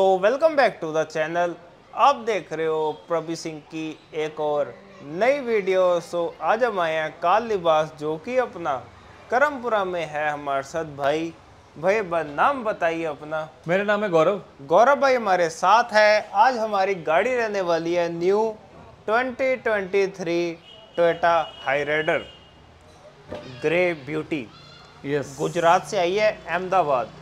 So welcome back to the channel आप देख रहे हो प्रभु सिंह की एक और नई वीडियो सो so, आज हम आए हैं काल लिबास जो कि अपना करमपुरा में है हमारे साथ भाई। भाई नाम बताइए अपना। मेरा नाम है गौरव। गौरव भाई हमारे साथ है। आज हमारी गाड़ी रहने वाली है new 2023 Toyota Hyryder grey beauty yes Gujarat से आई है अहमदाबाद।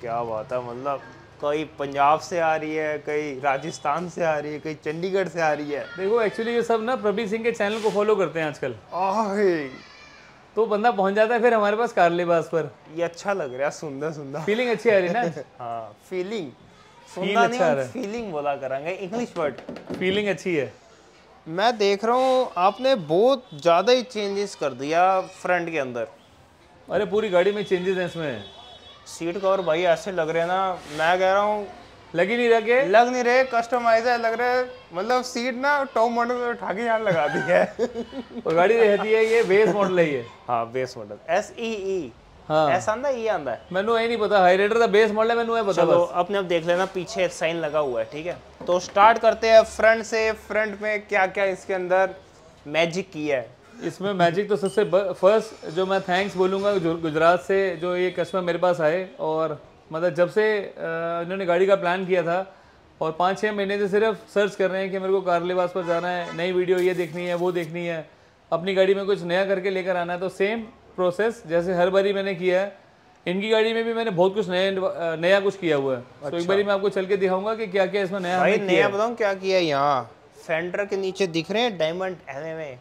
क्या बात है मतलब। कई पंजाब से आ रही है कई राजस्थान से आ रही है कई चंडीगढ़ से आ रही है। देखो एक्चुअली ये सब ना प्रभीर सिंह के चैनल को फॉलो करते हैं आजकल। तो बंदा पहुँच जाता है फिर हमारे पास कार लिबास पर। ये अच्छा लग रहा है सुंदर सुंदर। फीलिंग अच्छी आ रही है ना हाँ फीलिंग सुनना अच्छा नहीं फीलिंग बोला करेंगे इंग्लिश वर्ड फीलिंग अच्छी है। मैं देख रहा हूँ आपने बहुत ज़्यादा ही चेंजेस कर दिया फ्रंट के अंदर। अरे पूरी गाड़ी में चेंजेस हैं इसमें। सीट कवर भाई ऐसे लग रहे हैं ना मैं कह रहा हूँ लग ही नहीं रहा के? लग नहीं रहे कस्टमाइज है लग रहा है मतलब सीट ना टॉप मॉडल में उठा के यहाँ लगा दी है। और गाड़ी रहती है ये बेस मॉडल है ये। हाँ base model S E E हाँ। ऐसा ई आंदा है। मैनू ये नहीं पता हाई का बेस मॉडल है मैनू ये पता चलो अपने अब देख लेना पीछे साइन लगा हुआ है ठीक है? तो स्टार्ट करते हैं फ्रंट से फ्रंट में क्या क्या इसके अंदर मैजिक किया है। इसमें मैजिक तो सबसे फ़र्स्ट जो मैं थैंक्स बोलूँगा गुजरात से जो ये कस्टमर मेरे पास आए और मतलब जब से इन्होंने गाड़ी का प्लान किया था और पाँच छः महीने से सिर्फ़ सर्च कर रहे हैं कि मेरे को कार लिबास पर जाना है नई वीडियो ये देखनी है वो देखनी है अपनी गाड़ी में कुछ नया करके लेकर आना है तो सेम प्रोसेस जैसे हर बारी मैंने किया है। इनकी गाड़ी में भी मैंने बहुत कुछ नया नया कुछ किया हुआ है। अच्छा। तो एक बारी मैं आपको चल के दिखाऊँगा कि क्या क्या इसमें नया भाई नया बताऊँ क्या किया है यहाँ? फेंडर के नीचे दिख रहे हैं डायमंड ऐसे में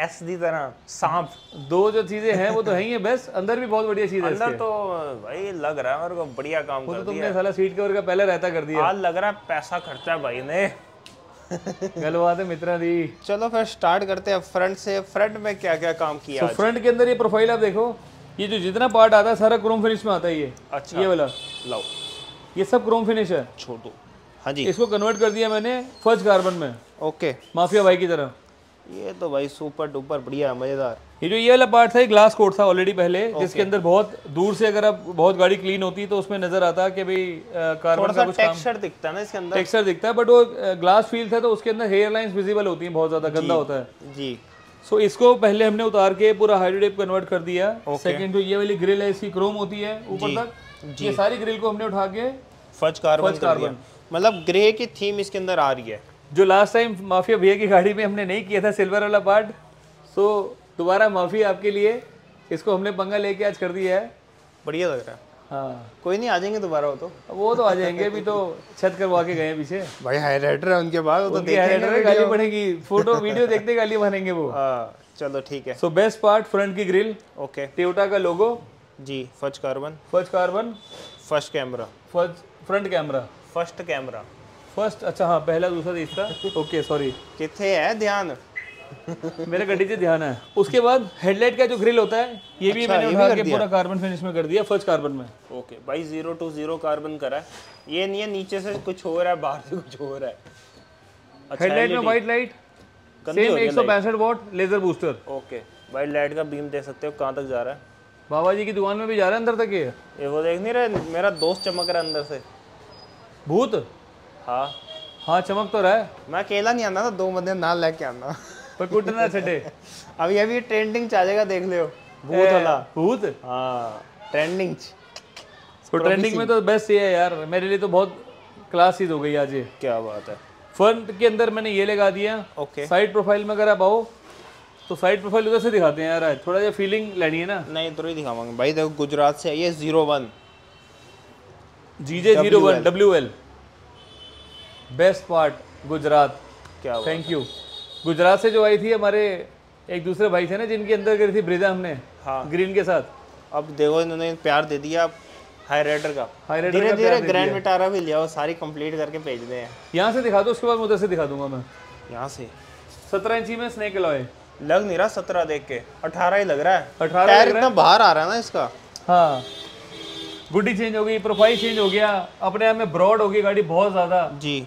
एस दी तरह सांप। दो जो चीज़ें हैं वो तो है ही है बेस्ट अंदर भी बहुत बढ़िया चीज़ है अंदर तो भाई लग रहा है मेरे को बढ़िया काम वो कर तो दिया तुमने साला सीट कवर का पहले रहता कर दिया। आज लग रहा है पैसा खर्चा भाई ने। गल बात है मित्रा दी। चलो फिर स्टार्ट करते हैं फ्रंट से। फ्रंट में क्या क्या काम किया तो फ्रंट के अंदर ये प्रोफ़ाइल आप देखो ये जो जितना पार्ट आता है सारा क्रोम फिनिश में आता है ये। अच्छा। ये वाला। लाओ। ये सब क्रोम फिनिश है। दो। हाँ जी। इसको कन्वर्ट कर दिया मैंने फ़र्स्ट कार्बन में। ओके माफिया बाई की तरह। ये तो भाई सुपर डुपर बढ़िया है मज़ेदार। ये जो ये वाला पार्ट था ये ग्लास कोट था ऑलरेडी पहले जिसके अंदर बहुत दूर से अगर आप बहुत गाड़ी क्लीन होती तो उसमें नज़र आता कि भाई कार्बन का कुछ टेक्सचर दिखता है ना इसके अंदर। टेक्सचर दिखता है बट वो ग्लास फील था तो उसके अंदर हेयर लाइंस विजिबल होती हैं बहुत ज़्यादा गंदा होता है। जी। सो इसको पहले हमने उतार के पूरा हाइड्रोडेप कन्वर्ट कर दिया। सेकंड जो ये वाली ग्रिल है इसकी क्रोम होती है ऊपर तक। ये सारी ग्रिल को हमने उठा के फ़र्ज़ कार्बन। मतलब ग्रे की थीम इसके अंदर आ रही है। जो लास्ट टाइम माफिया भैया की गाड़ी में हमने नहीं किया था सिल्वर वाला पार्ट सो दोबारा माफ़ी आपके लिए इसको हमने पंगा लेके आज कर दिया है। बढ़िया लग रहा है। हाँ। कोई नहीं आ जाएँगे दोबारा वो तो। अब वो तो आ जाएँगे अभी तो छत करवा के गए पीछे। भाई हाईलाइटर है उनके बाद वो तो उनकी गाली पड़ेगी फ़ोटो वीडियो देखते गाली बनेंगे वो। हाँ चलो ठीक है। सो बेस्ट पार्ट फ्रंट की ग्रिल ओके टोयोटा का लोगो जी first carbon first carbon first camera first front camera first camera first अच्छा हाँ पहला दूसरा तीसरा। ओके सॉरी कितने है? ध्यान। मेरे गड्डी से ध्यान है। उसके बाद हेडलाइट का जो ग्रिल होता है ये भी अच्छा, मैंने उठा के पूरा कार्बन फिनिश में कर दिया फ़र्स्ट कार्बन में। ओके भाई ज़ीरो टू ज़ीरो कार्बन करा है। ये नहीं है नीचे से कुछ हो रहा है बाहर से कुछ हो रहा है। अच्छा हेडलाइट में वाइट लाइट सेम एक सौ पैंसठ वोट लेजर बूस्टर ओके भाई लाइट का बीम दे सकते हो? कहाँ तक जा रहा है? बाबा जी की दुकान में भी जा रहा है अंदर तक ये? ये वो देख नहीं रहे? मेरा दोस्त चमक रहा है अंदर से। भूत? हाँ। हाँ चमक तो रहा है। मैं अकेला नहीं आना था दो बंदे नाल लेके आना। पर कुट ना छटे अभी अभी ट्रेंडिंग च आ जाएगा देख लियो। भूत वाला। भूत? हाँ ट्रेंडिंग तो ट्रेंडिंग में तो बेस्ट ये है यार। मेरे लिए तो बहुत क्लास चीज़ हो गई आज ये। क्या बात है। फ्रंट के अंदर मैंने ये लगा दिया। ओके साइड प्रोफ़ाइल में अगर आप आओ तो साइड प्रोफ़ाइल उधर से दिखाते हैं यार थोड़ा सा फीलिंग लेनी है ना। नहीं तो ही दिखावांगे भाई देखो गुजरात से आई है zero one G J zero one W L best part Gujarat. क्या थैंक यू गुजरात से जो आई थी हमारे एक दूसरे भाई थे ना जिनके अंदर करी थी ब्रिजा हमने हाँ। ग्रीन के साथ। अब देखो इन्होंने प्यार दे दिया हाई राइडर का। हाई राइडर धीरे धीरे ग्रैंड विटारा भी लिया वो सारी कंप्लीट करके भेज दे। यहाँ से दिखा दो उसके बाद उधर से दिखा दूँगा मैं। यहाँ से। सत्रह इंची में स्नेक अलॉय लग नहीं रहा सत्रह देख के। अठारह ही लग रहा है। 18 टायर इतना बाहर आ रहा है ना इसका। हाँ। गुड्डी चेंज हो गई प्रोफ़ाइल चेंज हो गया अपने आप में ब्रॉड हो गई गाड़ी बहुत ज़्यादा। जी।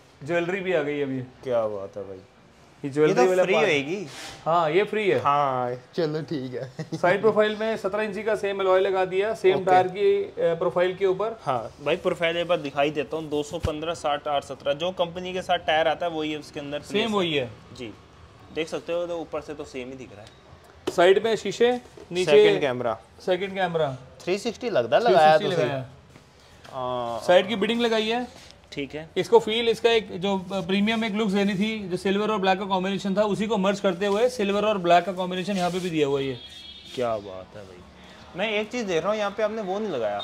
ज्वेलरी भी आ गई अभी क्या बात है भाई। ये ये ज्वेलरी तो वाला फ्री होएगी। हाँ ये फ्री है। हाँ। चलो ठीक है। साइड प्रोफ़ाइल में 17 इंची का सेम अलॉय लगा दिया सेम टायर की प्रोफ़ाइल के ऊपर। हाँ। भाई प्रोफ़ाइल एक बार दिखाई देता हूँ 215 60 आठ सत्रह। जो कंपनी के साथ टायर आता है वही है उसके अंदर सेम वही है। जी। देख सकते हो तो ऊपर से तो सेम ही दिख रहा है। साइड में शीशे नीचे सेकंड कैमरा सेकंड कैमरा 360 लगता है लगाया तो लगाया। हाँ, साइड की बिडिंग लगाई है। ठीक है। इसको फील इसका एक जो प्रीमियम एक लुक्स देनी थी जो सिल्वर और ब्लैक का कॉम्बिनेशन था उसी को मर्ज करते हुए सिल्वर और ब्लैक का कॉम्बिनेशन यहाँ पे भी दिया हुआ है ये। क्या बात है भाई। मैं एक चीज़ देख रहा हूँ यहाँ पे आपने वो नहीं लगाया।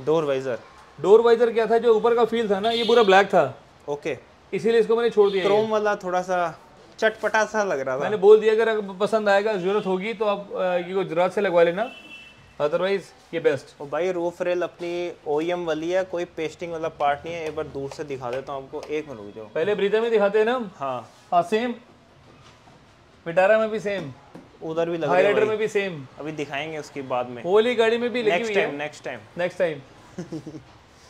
डोर वाइजर डोर वाइजर क्या था जो ऊपर का फील था ना ये पूरा ब्लैक था। ओके। इसीलिए इसको मैंने छोड़ दिया। क्रोम वाला थोड़ा सा चटपटा सा लग रहा था। मैंने बोल दिया अगर पसंद आएगा ज़रूरत होगी तो आप ये गुजरात से लगवा लेना। अदरवाइज़ ये बेस्ट और भाई रूफ रेल अपनी ओईएम वाली है कोई पेस्टिंग वाला पार्ट नहीं है एक बार दूर से दिखा देता हूँ आपको एक मिनट रुक जाओ। पहले ब्रीजा में दिखाते हैं ना हाँ। हाँ सेम विटारा में भी सेम उधर भी लग हाईलाइटर में भी सेम अभी दिखाएँगे उसकी बाद में। वाली गाड़ी में भी next time next time next time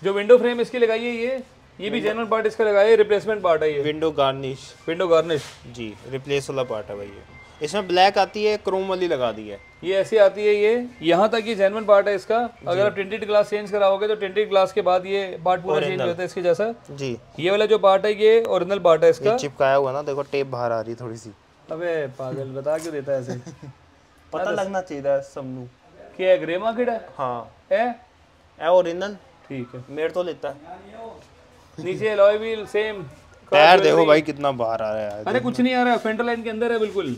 जो विंडो फ्रेम इसकी लगाई है ये ये भी जेनरल पार्ट इसका लगाया है रिप्लेसमेंट पार्ट है ये। विंडो गार्निश विंडो गार्निश जी रिप्लेस वाला पार्ट है भाई ये। इसमें ब्लैक आती है क्रोम वाली लगा दी है। ये ऐसी आती है ये। यहाँ तक ये जेनवन पार्ट है इसका। अगर आप टिंटेड ग्लास चेंज कराओगे तो टिंटेड ग्लास के बाद ये पार्ट पूरा चेंज होता है इसके जैसा। जी। ये वाला जो पार्ट है ये ओरिजिनल पार्ट है इसका। चिपकाया हुआ ना देखो टेप बाहर आ रही थोड़ी सी। अबे पागल बता क्यों देता है ऐसे? पता लगना चाहिए सबनू क्या ग्रे मार्केट है? हाँ। है? है ओरिजिनल ठीक है। मेरे तो लेता है। नीचे अलॉय व्हील सेम टायर देखो भाई कितना बाहर आ रहा है अरे कुछ नहीं आ रहा फेंटर लाइन के अंदर है बिल्कुल।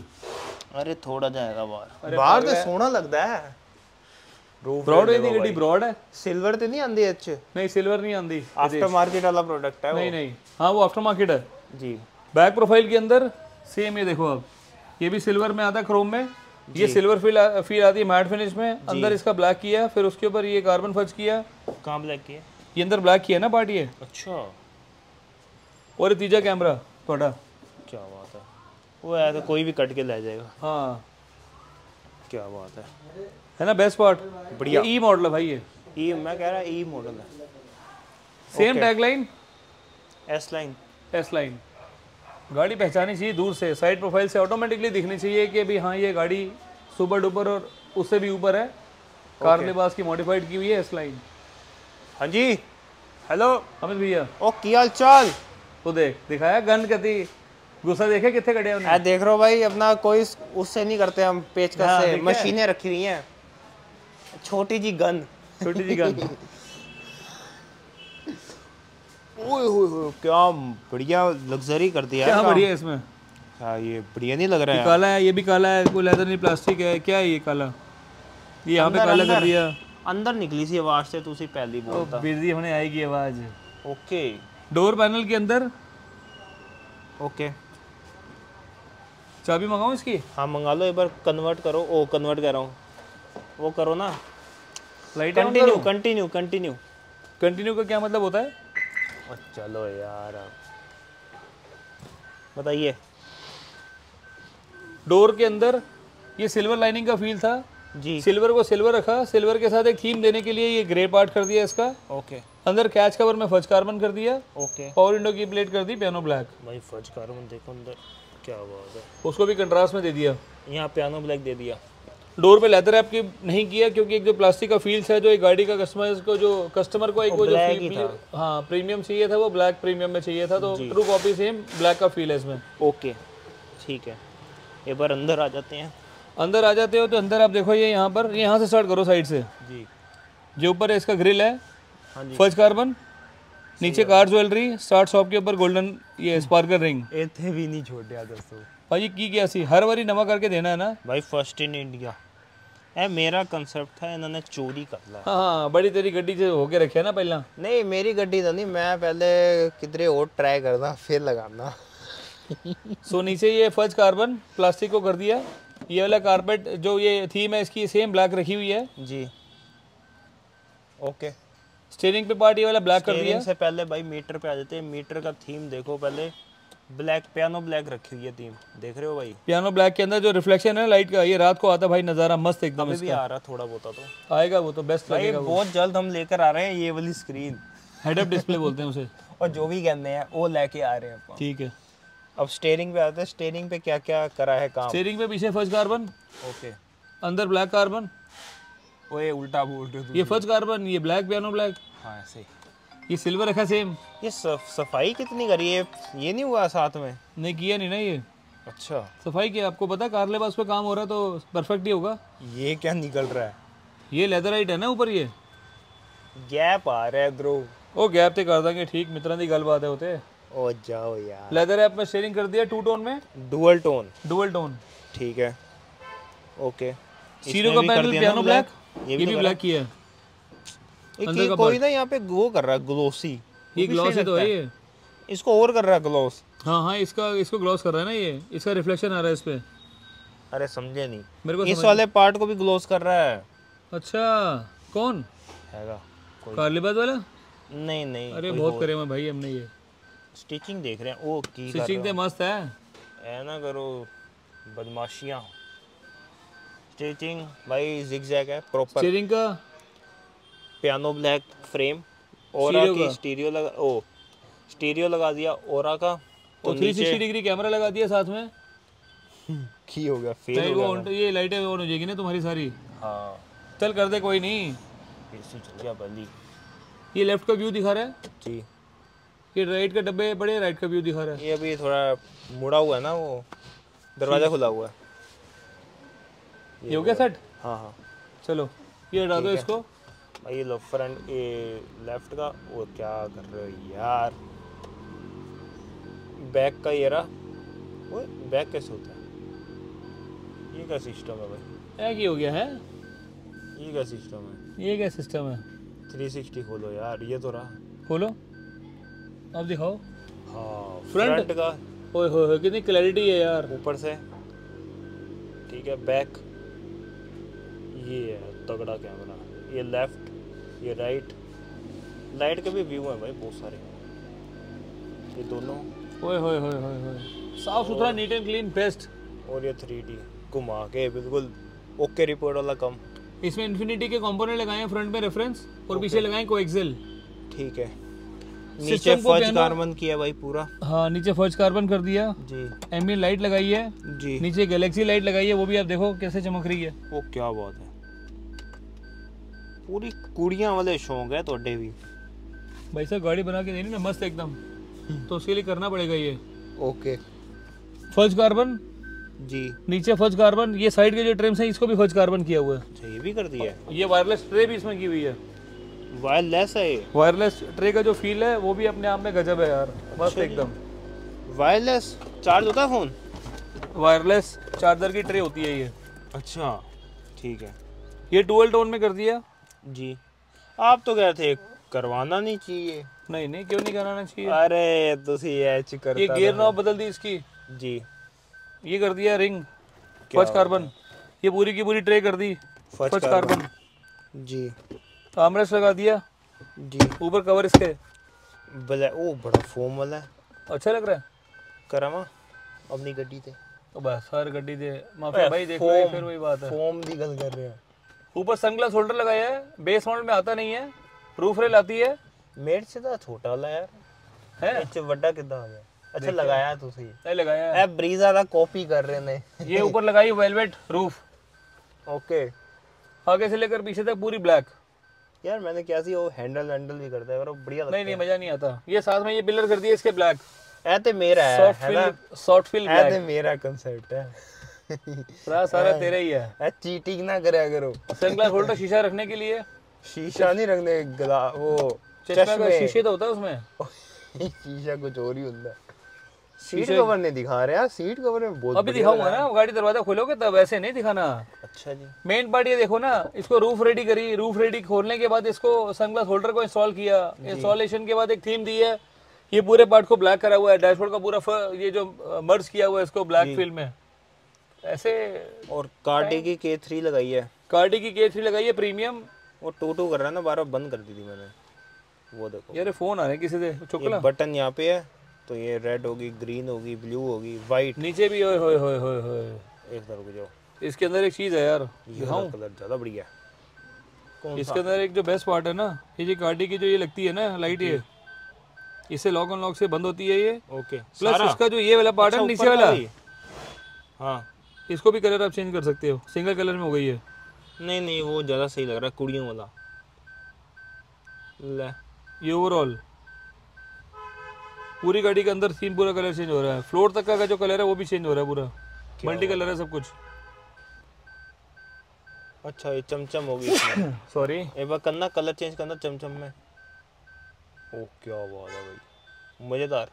अरे थोड़ा जाएगा बाहर। बाहर तो सोना लगता है। ब्रॉड है गड्डी ब्रॉड है। सिल्वर तो नहीं आंदी अच्छे नहीं सिल्वर नहीं आंदी आफ्टर मार्केट वाला प्रोडक्ट है वो। नहीं नहीं। हाँ वो आफ्टर मार्केट है। जी। बैक प्रोफ़ाइल के अंदर सेम ये देखो अब ये भी सिल्वर में आता है क्रोम में। ये सिल्वर फील फील आती है मैट फिनिश में। अंदर इसका ब्लैक किया फिर उसके ऊपर ये कार्बन फ़र्ज़ किया। कहाँ ब्लैक की है ये अंदर ब्लैक किया ना पार्ट ये? अच्छा। और तीजा कैमरा थोड़ा। क्या बात है। वो है तो कोई भी कट के ले जाएगा। हाँ। क्या बात है। है ना बेस्ट पार्ट बढ़िया। ई मॉडल है भाई ये। ई मैं कह रहा ई मॉडल है। Same tag line S line S line गाड़ी पहचानी चाहिए दूर से। साइड प्रोफ़ाइल से ऑटोमेटिकली दिखनी चाहिए कि भी हाँ ये गाड़ी सुपर डुपर और उससे भी ऊपर है। कार लिबास की मॉडिफाइड की हुई है एस लाइन हाँ जी। हेलो अमित भैया। ओ की हाल चाल? तो देख दिखाया गन कति गुस्सा देखे कितने कटे उन्हें? देख रहे हो भाई अपना कोई उससे नहीं करते हम पेचकस हाँ, से। मशीनें रखी हुई हैं। छोटी जी गन छोटी सी गन ओए होए क्या बढ़िया लग्जरी कर दिया क्या बढ़िया इसमें? हाँ ये बढ़िया नहीं लग रहा है? काला है ये भी काला है कोई लेदर नहीं प्लास्टिक है। क्या है ये काला? ये यहाँ पे काला कर दिया। अंदर निकली सी आवाज़ से तू सी पहली बोलता। होने आएगी आवाज़। ओके। डोर पैनल के अंदर? ओके चाबी मंगाऊं इसकी? हाँ मंगा लो एक बार कन्वर्ट करो। ओ कन्वर्ट कर रहा हूँ। वो करो ना। Light continue continue continue continue का क्या मतलब होता है? चलो यार। बताइए। डोर के अंदर ये सिल्वर लाइनिंग का फील था। जी। सिल्वर को सिल्वर रखा। सिल्वर के साथ एक थीम देने के लिए ये ग्रे पार्ट कर दिया इसका। ओके अंदर कैच कवर में फज कार्बन कर दिया। ओके पावर विंडो की प्लेट कर दी पियानो ब्लैक भाई फ़र्ज़ कार्बन देखो अंदर क्या बात है। उसको भी कंट्रास्ट में दे दिया। यहाँ पियानो ब्लैक दे दिया। डोर पे लेदर ऐप की नहीं किया क्योंकि एक जो प्लास्टिक का फील्स है जो एक गाड़ी का कस्टमर को जो कस्टमर को एक वो जो black ही प्रीमियम चाहिए था वो ब्लैक प्रीमियम में चाहिए था तो ट्रू कॉपी सेम ब्लैक का फील है इसमें। ओके ठीक है। एक बार अंदर आ जाते हैं। अंदर आ जाते हो तो अंदर आप देखो ये यहाँ पर यहाँ से स्टार्ट करो साइड से। जी। जो ऊपर है इसका ग्रिल है। फ़र्स्ट कार्बन नीचे कार ज्वेलरी स्टार्ट शॉप के ऊपर गोल्डन ये स्पार्कर रिंग। इतने भी नहीं छोड़ दिया दोस्तों। भाई की क्या सी? हर बारी नवा करके देना है ना? भाई फ़र्स्ट इन इंडिया ए मेरा कंसेप्ट था इन्होंने चोरी कर लिया हाँ हाँ बड़ी तेरी गड्डी से होके रखे ना पहला। नहीं मेरी गड्डी तो नहीं मैं पहले किधरे और ट्राई करना फिर लगाना। सो नीचे ये फ़र्स्ट कार्बन प्लास्टिक को कर दिया। ये वाला कारपेट जो ये थीम है इसकी सेम ब्लैक रखी हुई है। जी। ओके स्टीयरिंग पे पार्ट वाला ब्लैक कर दिया। से पहले भाई मीटर पे आ जाते हैं। मीटर का थीम देखो पहले। ब्लैक पियानो ब्लैक रखी हुई है थीम देख रहे हो भाई? पियानो ब्लैक के अंदर जो रिफ्लेक्शन है लाइट का ये रात को आता भाई नज़ारा मस्त एकदम अभी भी आ रहा थोड़ा बहुत तो आएगा वो तो बेस्ट भाई लगेगा बहुत जल्द हम लेकर आ रहे हैं ये वाली स्क्रीन हेड अप डिस्प्ले बोलते हैं उसे। और जो भी कहते हैं वो लेके आ रहे हैं अपन। ठीक है। अब स्टेयरिंग पे आते हैं। स्टेयरिंग पे क्या क्या करा है काम? स्टीयरिंग पे पीछे फ़र्स्ट कार्बन ओके अंदर ब्लैक कार्बन ओए उल्टा बोल रहे ये फ़र्स्ट कार्बन ये ब्लैक पियानो ब्लैक। हाँ सही ये सिल्वर रखा सेम। ये सफ, सफ़ाई कितनी करी है? ये नहीं हुआ साथ में? नहीं किया नहीं ना ये। अच्छा। सफ़ाई किया आपको पता कार लेबास पे काम हो रहा है तो परफेक्ट ही होगा। ये क्या निकल रहा है? ये लेदर लेदराइट है ना ऊपर ये? गैप आ रहा है ब्रो। ओ गैप तो कर देंगे ठीक मित्रों की गल बात है होते। ओ जाओ यार। लेदर ऐप में शेयरिंग कर दिया टू टोन में? डुअल टोन डुअल टोन ठीक है। ओके। सीरो का पैनल पियानो ब्लैक ये ये भी भी तो ब्लैक की है। एक ये कोई ना यहाँ पे ग्लो कर रहा है ग्लोसी ये ग्लॉस ही तो है ये। इसको और कर रहा है ग्लोस हाँ हाँ इसका इसको ग्लॉस कर रहा है ना ये। इसका रिफ्लेक्शन आ रहा है इस पे। अरे समझे नहीं। मेरे को इस वाले पार्ट को भी ग्लोस कर रहा है। अच्छा कौन? हैगा कोई वाला? नहीं नहीं अरे बहुत करे हुए भाई हमने ये। स्टिचिंग देख रहे हैं। ओ की स्टिचिंग तो मस्त है। ऐ ना करो बदमाशियाँ। स्टिचिंग भाई जिगजैग है प्रॉपर स्टीयरिंग का? पियानो ब्लैक फ्रेम ओरा की? स्टीरियो लगा ओ स्टीरियो लगा दिया ओरा का तो 360 डिग्री कैमरा लगा दिया साथ में? की हो गया फेल हो गया on- ये लाइटें ऑन हो जाएगी ना तुम्हारी सारी। हाँ। चल कर दे कोई नहीं। एसी चल गया बली ये लेफ़्ट का व्यू दिखा रहा है? जी। ये राइट का डब्बे बड़े राइट का व्यू दिखा रहा है। ये अभी थोड़ा मुड़ा हुआ है ना वो। दरवाज़ा खुला हुआ है। ये हो गया सेट हाँ हाँ। चलो ये हटा दो इसको। भाई लो फ्रंट ये लेफ़्ट का वो क्या कर रहे हो यार? बैक का ये रहा। वो बैक कैसे होता है? ये क्या सिस्टम है भाई? क्या की हो गया है? ये क्या सिस्टम है? ये क्या सिस्टम है? 360 खोलो यार ये तो रहा। खोलो। अब दिखाओ। हाँ Front? फ्रंट का। ओए होए कितनी क्लैरिटी है यार। ऊपर से। ठीक है बैक ये है तगड़ा कैमरा ये लेफ़्ट ये राइट लाइट के भी व्यू हैं भाई बहुत सारे। ये दोनों। ओए होए होए होए होए। साफ़ सुथरा नीट एंड क्लीन बेस्ट और ये थ्री डी घुमा के बिल्कुल ओके रिपोर्ट वाला कम। इसमें इन्फिनिटी के कंपोनेंट लगाए हैं फ्रंट में रेफरेंस और पीछे लगाए कोएक्सिल ठीक है। नीचे फ़र्ज़ कार्बन किया भाई पूरा। हाँ नीचे फ़र्ज़ कार्बन कर दिया। जी। एम्बियन लाइट लगाई है। जी। नीचे गैलेक्सी लाइट लगाई है वो भी आप देखो कैसे चमक रही है। वो क्या बात है। पूरी कुड़ियाँ वाले शौक है तोड़े भी। भाई साहब गाड़ी बना के देनी ना मस्त एकदम। तो उसके लिए करना पड़ेगा ये। ओके। फ़र्ज़ कार्बन? जी। नीचे फ़र्ज़ कार्बन ये साइड के जो ट्रेम्स हैं इसको भी फ़र्ज़ कार्बन किया हुआ है। अच्छा ये भी कर दिया है? ये वायरलेस ट्रे भी इसमें की हुई है। वायरलेस है वायरलेस ट्रे का जो फील है वो भी अपने आप में गजब है यार। अच्छा मस्त एकदम। वायरलेस चार्ज होता है फ़ोन? वायरलेस चार्जर की ट्रे होती है ये। अच्छा ठीक है। ये टूएल टोन में कर दिया जी। आप तो कह थे करवाना नहीं चाहिए। नहीं नहीं क्यों नहीं कराना चाहिए? अरे तुसी एच करता ये गियर नॉब बदल दी इसकी। जी। ये कर दिया रिंग फ़र्स्ट कार्बन ये पूरी की पूरी ट्रे कर दी फ़र्स्ट कार्बन जी। आर्मरेस्ट लगा दिया। जी। ऊपर कवर इसके। ब्लैक ओ बड़ा फोम वाला अच्छा लग रहा है। करावा अपनी गड्डी ते। तो बस हर गड्डी दे माफिया भाई देख लो ये फिर वही बात है। फोम दी गल कर रहे हैं। ऊपर सनग्लास होल्डर लगाया है बेस मॉडल में आता नहीं है प्रूफ रेल आती है। मेड से तो छोटा वाला यार। है? इससे बड़ा कितना हो गया? अच्छा लगाया तो सही नहीं लगाया है। ब्रीज वाला कॉपी कर रहे ने ये ऊपर लगाई वेलवेट रूफ ओके आगे से लेकर पीछे तक पूरी ब्लैक यार मैंने क्या सी वो हैंडल हैंडल भी करता है और बढ़िया नहीं नहीं मज़ा नहीं आता। ये साथ में ये पिलर कर दिए इसके ब्लैक ऐ तो मेरा है soft feel soft feel black ऐ तो मेरा कांसेप्ट है। सारा सारा तेरा ही है। चीटिंग ना करे करो सनग्लास होल्डर शीशा रखने के लिए। शीशा नहीं रखने गला वो चश्मे शीशे तो होता है उसमें। शीशा कुछ और ही होता है। सीट कवर नहीं दिखा रहे यार सीट कवर में बहुत अभी दिखाऊँगा ना गाड़ी दरवाज़ा खोलोगे तब ऐसे नहीं दिखाना। अच्छा जी। मेन पार्ट ये देखो ना इसको रूफ रेडी करी रूफ रेडी खोलने के बाद इसको सनग्लास होल्डर को इंस्टॉल किया। इंस्टॉलेशन के बाद एक थीम दी है। ये पूरे पार्ट को ब्लैक करा हुआ है डैशबोर्ड का पूरा ये जो मर्ज किया हुआ है इसको ब्लैक फिल में। ऐसे और कार्डी की के थ्री लगाई है। कार्डी की के थ्री लगाई है प्रीमियम वो टू टू कर रहा है ना बार बार बंद कर दी थी मैंने। वो देखो। यार फ़ोन आ रहे किसी से? चुक ये बटन यहाँ पे है तो ये रेड होगी ग्रीन होगी ब्लू होगी वाइट नीचे भी होए होए होए होए होए। एक तरफ़ को जाओ। इसके अंदर एक चीज़ है यार वाला कलर ज़्यादा बढ़िया है। इसके अंदर एक जो बेस्ट पार्ट है ना ये जो गाड़ी की जो ये लगती है ना लाइट ये इससे लॉक ऑन लॉक से बंद होती है ये। ओके प्लस इसका जो ये वाला पार्ट है नीचे वाला। हाँ। इसको भी कलर आप चेंज कर सकते हो। सिंगल कलर में हो गई है। नहीं नहीं वो ज़्यादा सही लग रहा है कुड़ियों वाला। ले। ये ओवरऑल पूरी गाड़ी के अंदर सीन पूरा कलर चेंज हो रहा है। फ्लोर तक का जो कलर है वो भी चेंज हो रहा है पूरा। मल्टी कलर है सब कुछ। अच्छा ये चमचम हो गई सॉरी एक बार करना कलर चेंज करना चमचम में। ओ क्या बात है भाई। मज़ेदार।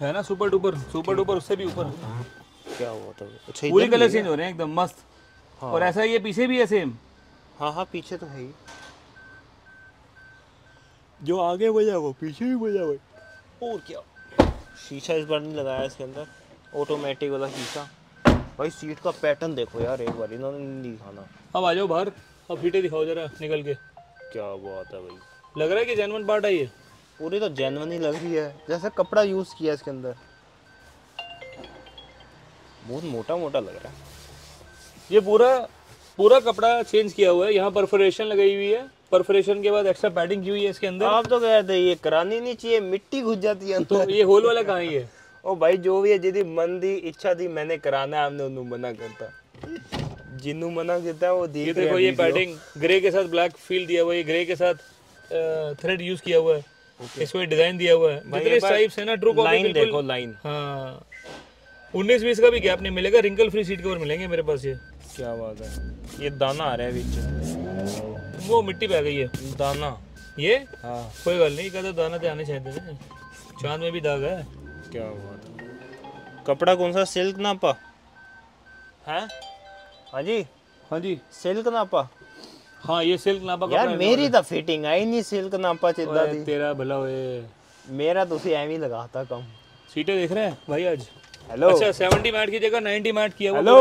है ना सुपर डुपर सुपर डुपर उससे भी ऊपर। क्या बात है अच्छा पूरे कलर चेंज हो रहे हैं एकदम मस्त। और ऐसा ये पीछे भी है सेम हाँ हाँ पीछे तो है ही। जो आगे बजा वो पीछे भी बजा भाई और क्या? शीशा इस बार नहीं लगाया इसके अंदर। ऑटोमेटिक वाला शीशा। भाई सीट का पैटर्न देखो यार एक बार इन्होंने नहीं दिखाना। अब आ जाओ बाहर अब फीटे दिखाओ जरा निकल के। क्या बात है भाई। लग रहा है कि जेनवन पार्ट है? ये पूरी तो जेनवन ही लग रही है। जैसे कपड़ा यूज़ किया इसके अंदर। बहुत मोटा मोटा लग रहा है। ये पूरा पूरा कपड़ा चेंज किया हुआ है। यहाँ परफोरेशन लगाई हुई है। परफोरेशन के बाद एक्स्ट्रा पैडिंग की हुई है इसके अंदर। आप तो कह रहे थे ये करानी नहीं चाहिए मिट्टी घुस जाती है तो ये होल वाला कहाँ ही है? ओ भाई जो भी है जिदी मन दी इच्छा थी मैंने कराना है हमने उन्हें मना करता जिन्नू मना करता है वो देख देखो ये पैडिंग ग्रे के साथ ब्लैक फील दिया हुआ है ग्रे के साथ थ्रेड यूज़ किया हुआ है। इसमें डिज़ाइन दिया हुआ है। जितने स्ट्राइप्स है ना ट्रू लाइन देखो लाइन हाँ। उन्नीस बीस का भी गैप नहीं मिलेगा रिंकल फ्री सीट कवर मिलेंगे मेरे पास ये क्या बात है ये दाना आ रहा है बीच वो मिट्टी पे आ गई है दाना ये हाँ कोई गल नहीं कहता दाना तो आने चाहिए थे चांद में भी दाग है क्या बात है कपड़ा कौन सा सिल्क नापा है हाँ जी हाँ जी सिल्क नापा हाँ ये सिल्क नापा यार कपड़ा मेरी ਤਾਂ ਫਿਟਿੰਗ ਆਈ ਨਹੀਂ ਸਿਲਕ ਨਾਪਾ ਚਿੱਦਾ ओए, ਦੀ तेरा भला हुए ਮੇਰਾ ਤੁਸੀਂ ਐਵੇਂ ਹੀ ਲਗਾਤਾ ਕੰਮ सीटें देख रहे हैं भाई आज हेलो अच्छा सेवेंटी मैट की जगह नाइनटी मैट किया हेलो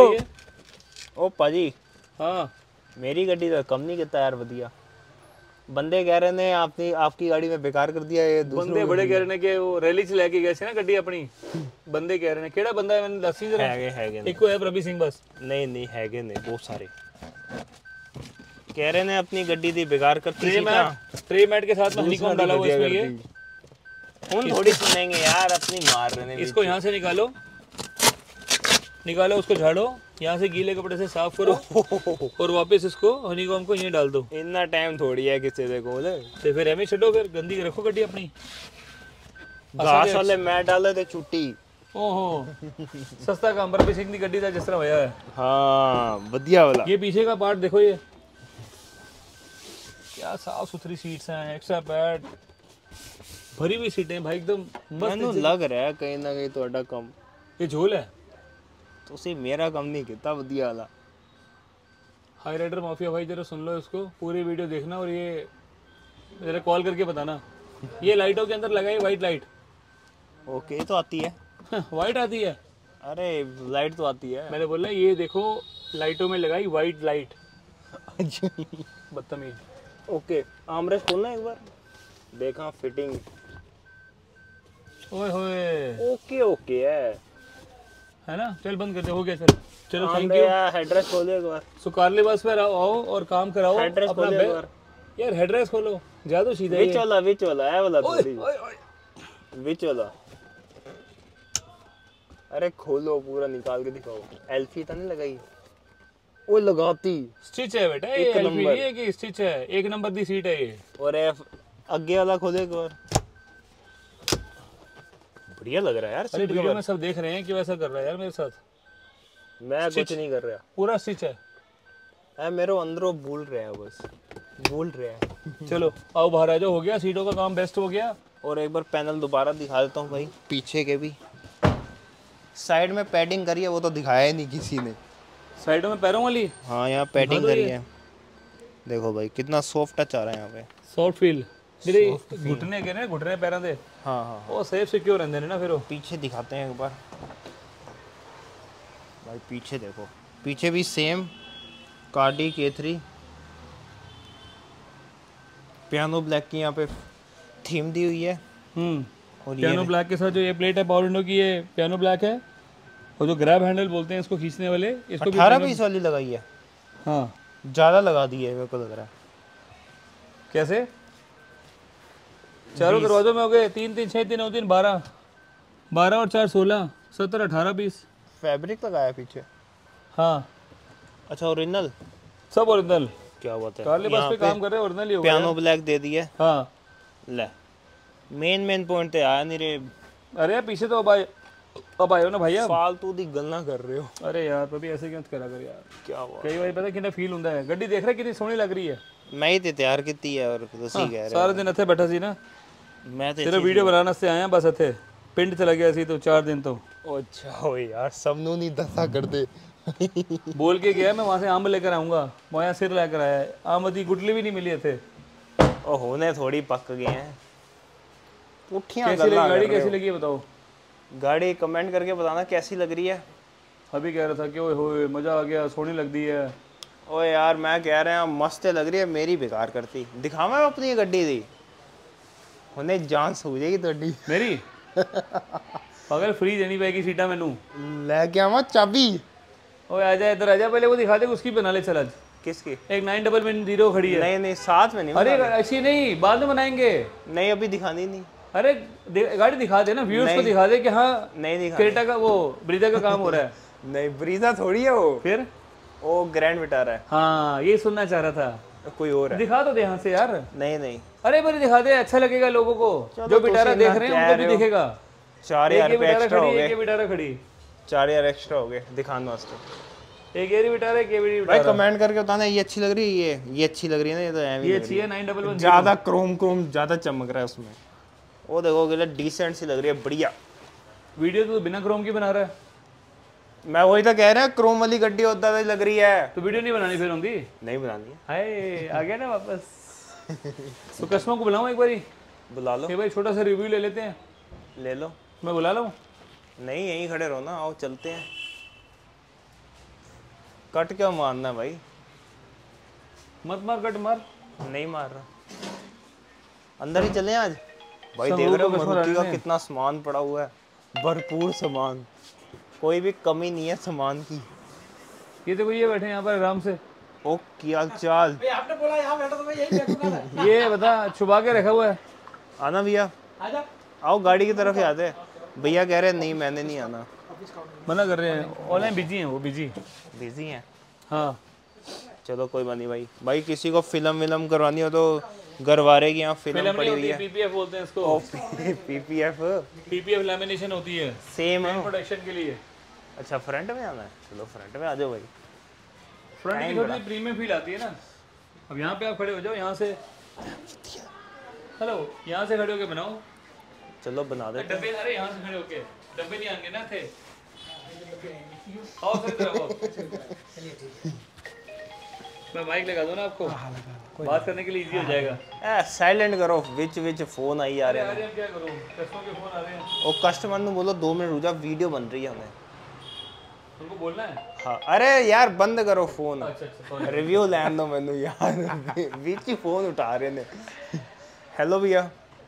ओ पाजी हाँ? मेरी गाड़ी तो कम नहीं करता यार बढ़िया। बंदे कह रहे ने आपने आपकी गाड़ी में बेकार कर दिया ये बंदे बड़े कह रहे ने कि वो रैली चला लेके गए थे ना गाड़ी अपनी। बंदे कह रहे ने केड़ा बंदा है? मैंने दसी जरा हैगे हैगे एक को है रवि सिंह बस। नहीं नहीं हैगे ने बहुत सारे। कह रहे ने अपनी गड्डी दी बेकार कर थी ना। ट्रे मैट के साथ में हनीकॉम डाला हुआ है इसमें ये। उन थोड़ी सुनेंगे यार अपनी मार रहे ने इसको यहाँ से निकालो। निकालो उसको झाड़ो यहाँ से गीले कपड़े से साफ़ करो और वापस इसको हनीकॉम को यहीं डाल दो। इतना टाइम थोड़ी है किसी देखो बोले। तो फिर एम छो फिर गंदी रखो गड्डी अपनी। घास वाले मैं डाले थे छुट्टी। ओहो सस्ता काम पर पीछे की गड्डी था जिस तरह होया है। हाँ बढ़िया वाला। ये पीछे का पार्ट देखो ये। क्या साफ़ सुथरी सीट्स हैं एक्स्ट्रा पैड भरी हुई सीटें भाई एकदम मस्त तो लग रहा है कहीं ना कहीं थोड़ा कम। ये झोल है? ਤੁਸੀਂ ਮੇਰਾ ਕੰਮ ਨਹੀਂ ਕੀਤਾ ਵਧੀਆ ਵਾਲਾ हाई राइडर माफिया भाई जरा सुन लो इसको पूरी वीडियो देखना और ये जरा कॉल करके बताना ये लाइटों के अंदर लगाई वाइट लाइट ओके तो आती है वाइट आती है अरे लाइट तो आती है मैंने बोला ये देखो लाइटों में लगाई वाइट लाइट बदतमीज ओके आमरेस खोलना एक बार देखा फिटिंग ओए होए ओके ओके है है ना? चल बंद कर दे हो गया चल चलो थैंक यू एड्रेस खोलो एक बार। सो कारले बस पे आओ और काम कराओ। अपना खोलो एक बार। यार हेडरेस खोलो। जा तो सीधा विच वाला विच वाला? है वाला थोड़ी। ओए, ओए। विच वाला? अरे खोलो पूरा निकाल के दिखाओ। एल्फी तो नहीं लगाई? वो लगाती। स्टिच है बेटा ये एक नंबर। नहीं है कि स्टिच है? एक नंबर दी सीट है ये। और आगे वाला खोलो एक बार। बढ़िया लग रहा है यार अरे वीडियो में सब देख रहे हैं कि वैसा कर रहा है यार मेरे साथ। मैं कुछ नहीं कर रहा। पूरा स्टिच है। है मेरे अंदरों भूल रहा है बस भूल रहा है। चलो आओ बाहर आ जाओ हो गया सीटों का काम बेस्ट हो गया। और एक बार पैनल दोबारा दिखा देता हूँ भाई पीछे के भी। साइड में पैडिंग करी है वो तो दिखाया ही नहीं किसी ने। साइडों में पैरों वाली? हाँ यहाँ पैडिंग करी है। देखो भाई कितना सॉफ्ट टच आ रहा है यहाँ पे। सॉफ्ट फील ਜਿਹੜੇ घुटने के ने घुटने पैरों दे हाँ हाँ ਉਹ ਸੇਫ ਸਿਕਿਉਰ ਰਹਿੰਦੇ ਨੇ ਨਾ ਫਿਰ ਉਹ पीछे दिखाते हैं एक बार भाई पीछे देखो पीछे भी सेम कार्डी के थ्री पियानो ब्लैक की यहाँ पे थीम दी हुई है हम्म और ये पियानो ब्लैक के साथ जो ये प्लेट है पावर विंडो की ये पियानो ब्लैक है और जो ग्रैब हैंडल बोलते हैं इसको खींचने वाले इसको भी अठारह पीस वाली लगाई है हाँ ज़्यादा लगा दी है मेरे को लग रहा है कैसे चारों दरवाजों में हो गए तीन तीन छः तीन नौ तीन बारह बारह और चार सोलह सत्तर अठारह बीस फैब्रिक लगाया पीछे हाँ अच्छा ओरिजिनल सब ओरिजिनल क्या बात है कारले बस पे काम कर रहे हैं ओरिजिनल ही होगा पियानो ब्लैक दे दिया हाँ ले मेन मेन पॉइंट ते आया नहीं रे अरे यार पीछे तो अब आए अब आए हो ना भैया फालतू दी गल्ला कर रहे हो अरे यार कभी ऐसे क्यों करा कर यार क्या हुआ कई बार पता कितना फील ਹੁੰਦਾ ਹੈ ਗੱਡੀ ਦੇਖ ਰਿਹਾ ਕਿੰਨੀ ਸੋਹਣੀ ਲੱਗ ਰਹੀ ਹੈ मैं ही ते तैयार की है और ਤੁਸੀਂ कह रहे ਸਾਰਾ ਦਿਨ ਇੱਥੇ ਬੈਠਾ ਸੀ ਨਾ हो मैं ते ਤੇਰਾ ਵੀਡੀਓ ਬਣਾਉਣ ਵਾਸਤੇ ਆਇਆ ਬਸ ਇੱਥੇ ਪਿੰਡ ਚਲਾ ਗਿਆ ਸੀ ਤੋਂ 4 ਦਿਨ ਤੋਂ अच्छा हो यार सबनू नहीं दसा कर दे बोल के गया मैं वहां से आम लेकर आऊंगा वहाँ सिर लेकर आया है आम दी गुटली भी नहीं मिली थे ओ होने थोड़ी पक गए हैं पुठियां कैसी लगी गल्ला गाड़ी कर रहे कैसी लगी है बताओ हो। गाड़ी कमेंट करके बताना कैसी लग रही है अभी कह रहा था कि ओए होए मजा आ गया सोनी लगती है ओ यार मैं कह रहा हूं मस्त लग रही है मेरी बेकार करती दिखावा अपनी गड्डी दी हुने जान सो जाएगी ਤੁਹਾਡੀ मेरी पागल फ्री देनी पड़ेगी सीटा मैनू ਲੈ ਕੇ ਆਵਾਂ ਚਾਬੀ ओए आजा इधर आजा पहले वो दिखा दे उसकी बना ले चल आज किसकी एक नाइन डबल वन जीरो खड़ी है नहीं नहीं साथ में नहीं अरे ऐसी नहीं बाद में बनाएंगे नहीं अभी दिखानी नहीं अरे दे- गाड़ी दिखा दे ना व्यूअर्स को दिखा दे कि हाँ नहीं दिखा क्रेटा का वो ब्रीजा का काम हो रहा है नहीं ब्रीजा थोड़ी है वो फिर वो ग्रैंड विटारा है हाँ ये सुनना चाह रहा था कोई और है दिखा तो दे यहाँ से यार नहीं नहीं अरे बड़ी दिखा दे अच्छा लगेगा लोगों को। जो बिटारा देख रहे हैं उनको भी। दिखेगा। चार एक हज़ार ये रुपये बिटारा एक्स्ट्रा हो खड़ी एक ये गए बिटारा खड़ी। चार हज़ार एक्स्ट्रा हो गए दिखाने वास्ते। एक ये बिटारा एक ये भी भाई बिटारा। कमेंट करके बताना ये अच्छी लग रही है ये ये अच्छी लग रही है ना ये तो एवी ये अच्छी है नाइन डबल वन ज़्यादा क्रोम क्रोम ज़्यादा चमक रहा है उसमें। वो देखो कि डिसेंट सी लग रही है बढ़िया। वीडियो तो बिना क्रोम की बना रहा है। मैं वही तो कह रहा हूँ क्रोम वाली गड्डी होता लग रही है। तो वीडियो नहीं बनानी फिर होंगी? नहीं बनानी है। हाय आ गया ना वापस। तो कस्टमर को बुलाऊं एक बारी? बुला लो। भाई छोटा सा रिव्यू ले लेते हैं। ले लो। मैं बुला लूँ? नहीं यहीं खड़े रहो ना आओ चलते हैं। कट क्यों मारना भाई? मत मार कट मार। नहीं मार रहा। अंदर ही चले आज? भाई देख रहे हो मारुति का कितना सामान पड़ा हुआ है। भरपूर सामान। कोई भी कमी नहीं है सामान की। ये देखो ये बैठे यहाँ पर आराम से। ओ क्या चाल? आपने बोला यहाँ बैठा तो मैं यही ये बता छुपा के रखा हुआ है। आना भैया। आओ गाड़ी की तरफ़ ही। आते भैया कह रहे हैं नहीं मैंने नहीं आना। मना कर रहे हैं। ऑनलाइन बिज़ी हैं वो बिज़ी। बिज़ी हैं। हाँ। चलो कोई बात नहीं भाई। भाई किसी को फ़िल्म विल्म करवानी हो तो गरवारे की यहाँ फ़िल्म फ़िल्म पड़ी हुई है। पीपीएफ बोलते हैं इसको। पीपीएफ पीपीएफ लैमिनेशन होती है। सेम है प्रोडक्शन के लिए। अच्छा फ्रंट में आना है? चलो फ्रंट में आ जाओ भाई। फ्रंट की थोड़ी प्रीमियम फील आती है ना। अब यहाँ पे आप खड़े हो जाओ यहाँ से हेलो यहाँ से खड़े होके बनाओ। चलो बना देते डब्बे अरे यहाँ से खड़े होके। डब्बे नहीं आएँगे ना थे। आओ मैं माइक लगा दूँ ना आपको। बात करने के लिए इजी हो जाएगा। ए साइलेंट करो विच विच फ़ोन आई आ रहे हैं। अरे हम क्या करूँ? कस्टमर के फ़ोन आ रहे हैं। और कस्टमर ने बोलो दो मिनट रुक जा वीडियो बन रही है हमें। उनको बोलना है? हाँ अरे यार बंद करो फ़ोन। अच्छा अच्छा रिव्यू लैन दो मैनू यार। बीच ही फ़ोन उठा रहे ने हेलो भैया।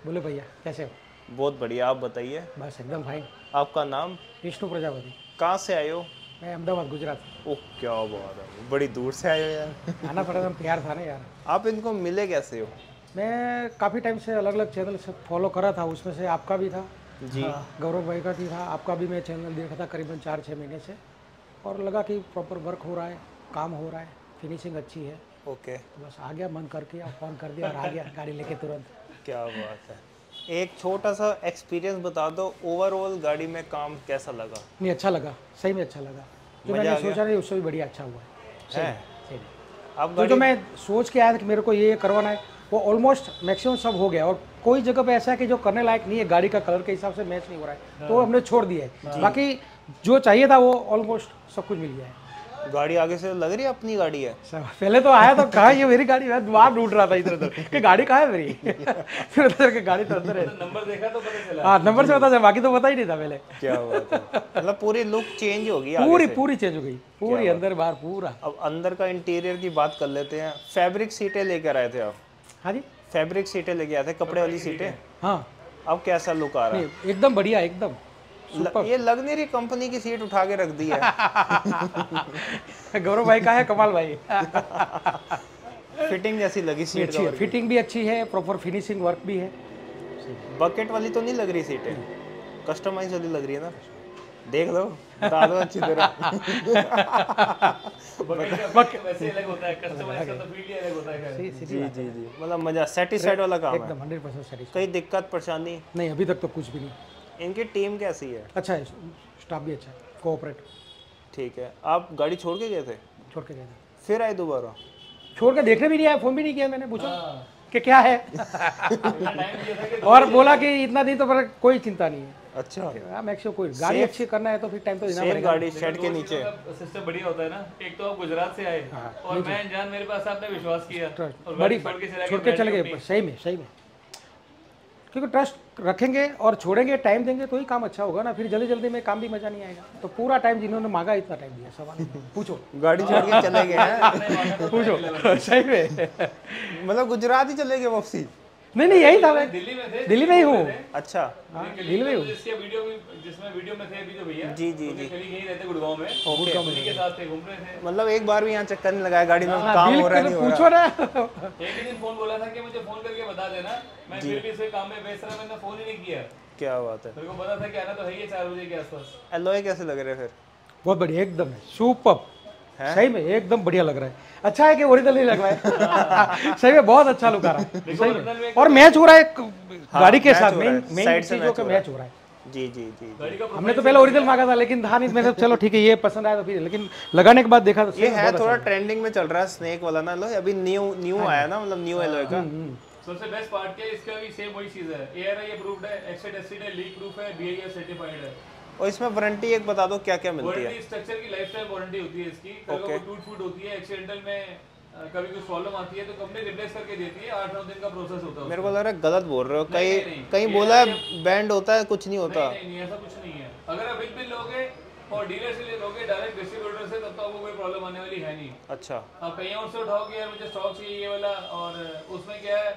बोलो भैया कैसे हो? बहुत बढ़िया आप बताइए। बस एकदम फाइन आपका नाम? विष्णु प्रजापति। कहाँ से आए हो? मैं अहमदाबाद गुजरात। ओह क्या बात है। बड़ी दूर से आए हो यार। आना पड़ा था प्यार था ना यार। आप इनको मिले कैसे हो? मैं काफ़ी टाइम से अलग अलग चैनल से फॉलो करा था उसमें से आपका भी था। जी। हाँ, गौरव भाई का भी था आपका भी मैं चैनल देखा था करीबन चार छः महीने से। और लगा कि प्रॉपर वर्क हो रहा है काम हो रहा है फिनिशिंग अच्छी है। ओके तो बस आ गया मन करके और फ़ोन कर दिया और आ गया गाड़ी लेके तुरंत। क्या बात है। एक छोटा सा एक्सपीरियंस बता दो ओवरऑल गाड़ी में काम कैसा लगा? नहीं अच्छा लगा सही में अच्छा लगा। जो मैंने सोचा नहीं उससे भी बढ़िया अच्छा हुआ है। है? सही में। तो जो मैं सोच के आया था कि मेरे को ये ये करवाना है वो ऑलमोस्ट मैक्सिमम सब हो गया। और कोई जगह पे ऐसा है कि जो करने लायक नहीं है गाड़ी का कलर के हिसाब से मैच नहीं हो रहा है तो हमने छोड़ दिया है। बाकी जो चाहिए था वो ऑलमोस्ट सब कुछ मिल गया है। गाड़ी आगे से लग रही है अपनी गाड़ी है? सब- पहले तो आया तो कहा ये मेरी गाड़ी मैं बाहर ढूंढ रहा था इधर उधर कि गाड़ी कहाँ है मेरी? फिर उधर के गाड़ी तो अंदर है। नंबर देखा तो पता चला। हाँ नंबर से पता चला बाकी तो पता ही नहीं था पहले। क्या मतलब पूरी लुक चेंज होगी आगे पूरी पूरी चेंज हो गई। पूरी अंदर बाहर पूरा। अब अंदर का इंटीरियर की बात कर लेते हैं। फैब्रिक सीटें लेकर आए थे आप? हाँ जी। फैब्रिक सीटें लेके आए थे कपड़े वाली सीटें? हाँ। अब कैसा लुक आ रहा है? एकदम बढ़िया एकदम। ल- ये लग नहीं रही कंपनी की सीट उठा के रख दी है। गौरव भाई का है कमाल भाई। फिटिंग जैसी लगी सीट अच्छी है फिटिंग भी अच्छी है प्रॉपर फिनिशिंग वर्क भी है। बकेट वाली तो नहीं लग रही सीटें? कस्टमाइज वाली लग रही है ना? देख लो बता दो अच्छी तरह। वैसे अलग होता है कस्टमाइज का तो फ़ील्ड ही अलग होता है। जी जी जी। मतलब मज़ा सेटिस्फाइड वाला काम है। एकदम हंड्रेड परसेंट सेटिस्फाइड कोई दिक्कत परेशानी? नहीं अभी तक तो कुछ भी नहीं। इनकी टीम कैसी है? अच्छा है स्टाफ भी अच्छा है कोऑपरेट ठीक है। आप गाड़ी छोड़ के गए थे? छोड़ के गए थे। फिर आए दोबारा? छोड़ के देखने भी नहीं आया फ़ोन भी नहीं किया मैंने पूछा कि क्या है? टाइम दिया था कि और बोला कि इतना दिन तो पर कोई चिंता नहीं है। अच्छा। हाँ, मैक्सिमम कोई गाड़ी अच्छी करना है तो फिर टाइम तो देना पड़ेगा। गाड़ी शेड के नीचे। सिस्टम बढ़िया होता है ना। एक तो आप गुजरात से आए और मैं जान मेरे पास आपने विश्वास किया। और बड़ी छोड़ के चले गए सही में सही में। क्योंकि ट्रस्ट रखेंगे और छोड़ेंगे टाइम देंगे तो ही काम अच्छा होगा ना। फिर जल्दी जल्दी में काम भी मज़ा नहीं आएगा। तो पूरा टाइम जिन्होंने मांगा इतना टाइम दिया। सवाल पूछो। गाड़ी छोड़ के चले गए पूछो। सही में। मतलब गुजरात ही चले गए वापसी। नहीं नहीं यही था मैं। दिल्ली में थे। दिल्ली में ही हूँ। अच्छा। हाँ, दिल्ली में ही हूँ। जिसके वीडियो में जिसमें वीडियो में थे अभी जो भैया। जी जी कलीग यहीं रहते गुड़गांव में। ओके। के साथ थे घूम रहे थे। मतलब एक बार भी यहाँ चक्कर नहीं लगाया गाड़ी में काम हो रहा है हो पूछो रहा। ना। एक ही दिन फ़ोन बोला था कि मुझे फ़ोन करके बता देना। मैं फिर भी इसे काम में व्यस्त रहा मैंने फ़ोन ही नहीं किया। क्या बात है। मेरे को पता था कि आना तो है ही चार बजे के आसपास। एलोए कैसे लग रहे हैं फिर? बहुत बढ़िया एकदम सुपर सही में एकदम बढ़िया लग रहा है। अच्छा है कि ओरिजिनल नहीं लग रहा है? सही में बहुत अच्छा लुक आ रहा है। सही में। और मैच हो रहा है गाड़ी के साथ हो मेन मेन से चीज़ों का हो है। मैच हो। रहा है। जी जी जी का हमने तो पहले ओरिजिनल मांगा था लेकिन नहीं मैंने चलो ठीक है ये पसंद आया तो फिर लेकिन लगाने के बाद देखा तो ये है थोड़ा ट्रेंडिंग में चल रहा है स्नेक वाला ना लो अभी न्यू न्यू आया ना मतलब न्यू एलोए का। सबसे बेस्ट पार्ट क्या है इसका भी सेम वही चीज़ है। एआरआई अप्रूव्ड है एक्सेड एसिड है लीक प्रूफ है बीआईएस सर्टिफाइड है। और इसमें वारंटी एक बता दो क्या क्या मिलती है? स्ट्रक्चर की लाइफ टाइम वारंटी होती है इसकी। Okay. टूट फूट होती है एक्सीडेंटल में कभी कुछ प्रॉब्लम आती है तो कंपनी रिप्लेस करके देती है आठ नौ दिन का प्रोसेस होता है मेरे को लग रहा है गलत बोल रहे हो। कहीं। कहीं बोला है बैंड होता है कुछ नहीं होता। नहीं नहीं नहीं ऐसा कुछ नहीं है। अगर आप बिल बिल लोगे और डीलर से ले लोगे डायरेक्ट डिस्ट्रीब्यूटर से तब तो आपको कोई प्रॉब्लम आने वाली है नहीं। अच्छा। आप कहीं और से उठाओगे यार मुझे स्टॉक चाहिए ये वाला और उसमें क्या है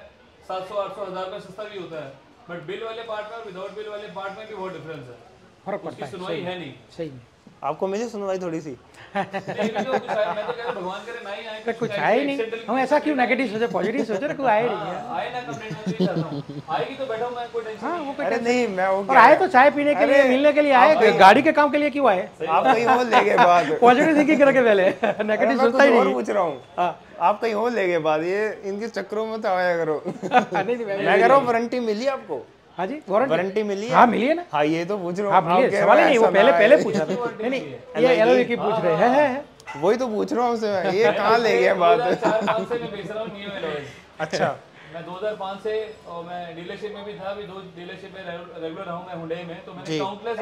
सात सौ आठ सौ हज़ार रुपये सस्ता भी होता है। बट बिल वाले पार्ट में और विदाउट बिल वाले पार्ट में भी बहुत डिफरेंस है। फ़र्क पड़ता है। सुनवाई है नहीं। सही में आपको मिली सुनवाई थोड़ी सी। तो कुछ आए मैं तो कह रहा हूँ, भगवान करे ना ही आए कुछ आया ही नहीं। हम ऐसा क्यों नेगेटिव सोचे? पॉजिटिव सोचे ना कोई ही नहीं है। आए हूँ। तो बैठा मैं कोई टेंशन हाँ वो कोई अरे नहीं मैं और आए तो चाय पीने के लिए मिलने के लिए आए गाड़ी के काम के लिए क्यों आए? आप कहीं और ले गए बात। पॉजिटिव थिंकिंग करके पहले। नेगेटिव सोचता ही नहीं। पूछ रहा हूँ। हाँ। आप कहीं और ले गए बात ये इनके चक्करों में तो आया करो। मैं कह रहा हूँ वारंटी मिली आपको? हाँ जी वारंटी वारंटी मिली है? हाँ मिली है ना? हाँ ये तो पूछ रहा हाँ। हूँ सवाल ही नहीं वो पहले पहले। पूछा था। नहीं नहीं ये की पूछ रहे हैं। है है वही तो पूछ रहा हूँ उससे मैं। ये कहाँ ले गया बात? चार पाँच से मैं बेच रहा हूँ न्यू एलॉयज अच्छा। मैं 2005 से और मैं डीलरशिप में भी था अभी दो डीलरशिप में रेगुलर रहा हूँ मैं हुंडई में तो मैंने काउंटलेस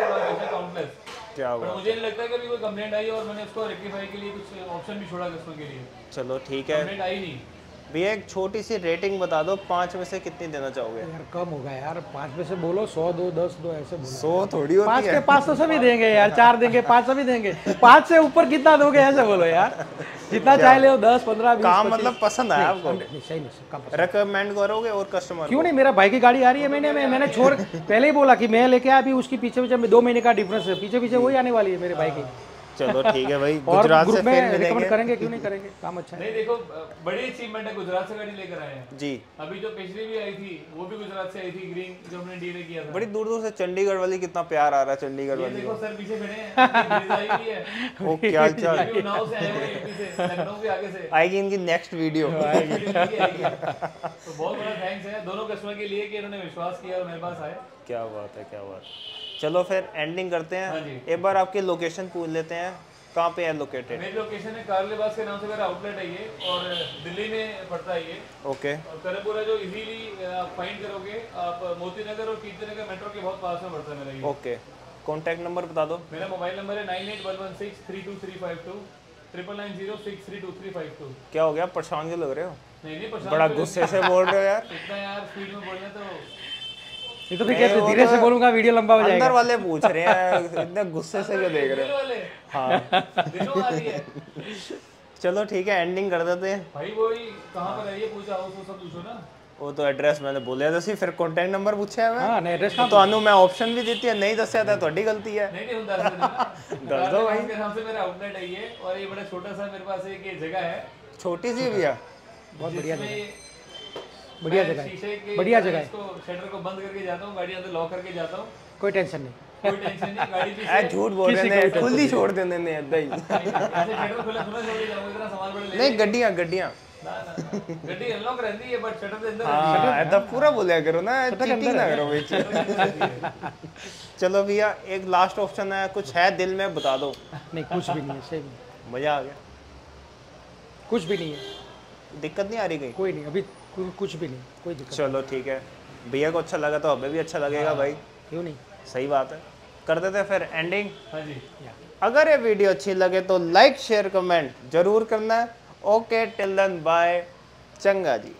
काउंटलेस क्या हुआ मुझे नहीं लगता कि कोई कंप्लेंट आई और मैंने उसको रेक्टिफाई के लिए कुछ ऑप्शन भी छोड़ा कस्टमर के लिए। चलो ठीक है। कंप्लेंट आई नहीं। भैया एक छोटी सी रेटिंग बता दो पाँच में से कितनी देना चाहोगे? यार कम होगा यार। पाँच में से बोलो सौ दो दस दो ऐसे बोलो। सौ थोड़ी होती पाँच के पाँच तो सभी देंगे यार चार देंगे पाँच सभी देंगे। पाँच से ऊपर कितना दोगे ऐसे बोलो यार। जितना चाहे ले दस पंद्रह काम मतलब पसंद आया आपको। रिकमेंड करोगे और कस्टमर क्यों नहीं मेरा भाई की गाड़ी आ रही है मैंने मैं। मैंने छोड़ पहले ही बोला कि मैं लेके आया अभी उसकी पीछे पीछे दो महीने का डिफरेंस है। पीछे पीछे वही आने वाली है मेरे भाई की। चलो ठीक है भाई गुजरात से ग्रुप फिर मिलेंगे। करेंगे क्यों नहीं करेंगे? काम अच्छा है। नहीं देखो बड़ी अचीवमेंट है गुजरात से गाड़ी लेकर आए हैं। जी। अभी जो पिछली भी आई थी वो भी गुजरात से आई थी ग्रीन जो हमने डील किया था। बड़ी दूर दूर से चंडीगढ़ वाली कितना प्यार आ रहा है चंडीगढ़ वाली। देखो सर पीछे खड़े हैं है। ओ क्या चल? हैं, आएगी इनकी नेक्स्ट वीडियो। तो बहुत बड़ा थैंक्स है दोनों कस्टमर के लिए कि इन्होंने विश्वास किया और मेरे पास आए। क्या बात है क्या बात। चलो फिर एंडिंग करते हाँ। हैं। एक बार आपकी लोकेशन पूछ लेते हैं कहाँ पे है लोकेटेड मेरी लोकेशन है कार लिबास के नाम से मेरा आउटलेट है ये और दिल्ली में पड़ता है ये। ओके और करमपुरा जो इजीली आप फाइंड करोगे आप मोती नगर और कीर्ति नगर मेट्रो के बहुत पास में पड़ता है मेरा ये। ओके कॉन्टैक्ट नंबर बता दो। मेरा मोबाइल नंबर है nine eight one one six three two three five two triple nine zero six three two three five two क्या हो गया? परेशान क्यों लग रहे हो? नहीं नहीं परेशान बड़ा तो- गुस्से से बोल रहे हो यार। इतना यार स्पीड में बोलना तो ये तो फिर कैसे? धीरे से बोलूँगा वीडियो लंबा हो जाएगा। अंदर वाले पूछ रहे हैं इतने गुस्से से क्यों देख रहे हो। हाँ। चलो ठीक है एंडिंग कर देते हैं। भाई वो ही कहाँ पर है? ये पूछ पूछा तो सब पूछो ना। वो तो एड्रेस मैंने बोलिया था तो सी फिर कांटेक्ट नंबर पूछया मैं हाँ नहीं एड्रेस तो अनु मैं ऑप्शन भी देती है नहीं ਦੱਸਿਆ था ਤੁਹਾਡੀ गलती है। नहीं नहीं ਹੁੰਦਾ ਦੱਸ ਦੋ दो भाई। मेरे हमसे मेरा आउटलेट है ये और ये बड़ा छोटा सा मेरे पास एक जगह है। छोटी सी भैया बहुत बढ़िया है बढ़िया जगह है। बढ़िया जगह है। को बंद करके जाता हूँ गाड़ी अंदर लॉक करके जाता हूँ। कोई टेंशन नहीं। झूठ बोल रहे हैं खुली छोड़ देने ने अद्दा ही। नहीं गड्डियाँ गड्डियाँ। ਗੱਡੀ हाँ, चलो भैया एक लास्ट ऑप्शन है कुछ है दिल में बता दो। नहीं कुछ भी नहीं है सही मज़ा आ गया। कुछ भी नहीं है। दिक्कत नहीं आ रही कहीं? कोई नहीं अभी कुछ भी नहीं कोई दिक्कत चलो ठीक है। भैया को अच्छा लगा तो हमें भी अच्छा लगेगा भाई। क्यों नहीं? सही बात है। कर देते फिर एंडिंग हाँ जी। अगर ये वीडियो अच्छी लगे तो लाइक शेयर कमेंट ज़रूर करना। है ओके टिल देन बाय चंगा जी।